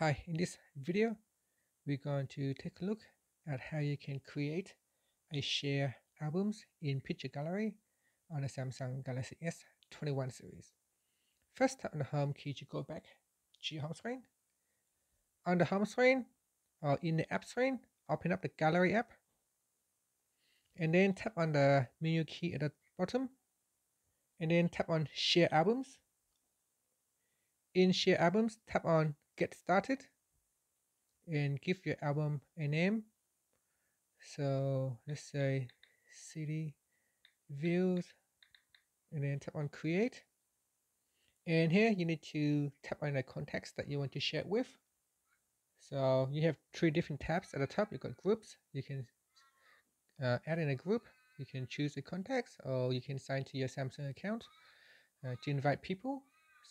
Hi, in this video, we're going to take a look at how you can create a share albums in picture gallery on the Samsung Galaxy S21 series. First, on the home key to go back to your home screen. On the home screen or in the app screen, open up the gallery app and then tap on the menu key at the bottom and then tap on share albums. In share albums, tap on get started and give your album a name. So let's say city views and then tap on create. And here you need to tap on the context that you want to share with. So you have three different tabs at the top. You've got groups. You can uh, add in a group. You can choose a context or you can sign to your Samsung account uh, to invite people.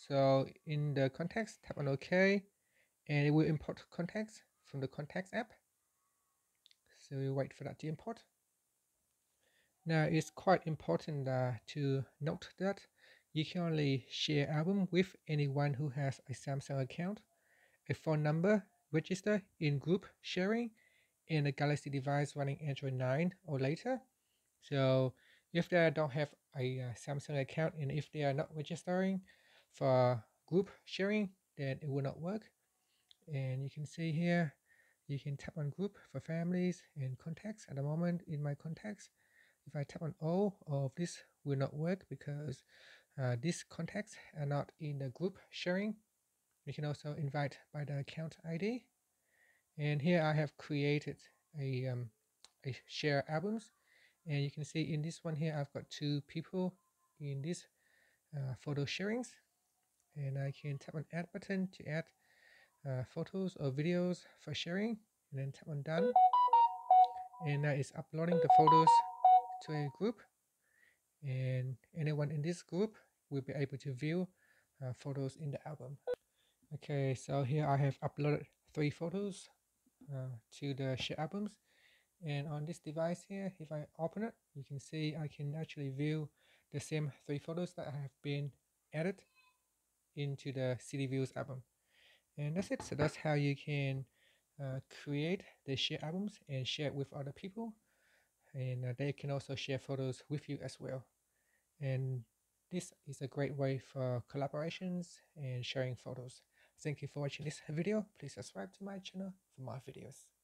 So in the context, tap on OK and it will import contacts from the contacts app. So we wait for that to import. Now it's quite important uh, to note that you can only share album with anyone who has a Samsung account a phone number register in group sharing in a Galaxy device running Android 9 or later. So if they don't have a uh, Samsung account and if they are not registering for group sharing then it will not work and you can see here you can tap on group for families and contacts. At the moment in my contacts if I tap on all of this will not work because uh, these contacts are not in the group sharing. You can also invite by the account ID and here I have created a, um, a share albums. And you can see in this one here I've got two people in this uh, photo sharings. And I can tap on add button to add uh, photos or videos for sharing and then tap on done. And now it's uploading the photos to a group. And anyone in this group will be able to view uh, photos in the album. Okay so here I have uploaded three photos uh, to the share albums. And on this device here if I open it you can see I can actually view the same three photos that have been added into the city views album and that's it. So that's how you can uh, create the share albums and share it with other people. And uh, they can also share photos with you as well. And this is a great way for collaborations and sharing photos. Thank you for watching this video. Please subscribe to my channel for more videos